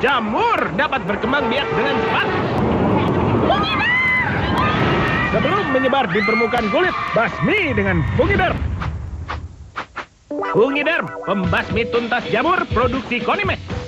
jamur dapat berkembang biak dengan cepat. Sebelum menyebar di permukaan kulit, basmi dengan Fungiderm. Fungiderm, pembasmi tuntas jamur produksi Konimex.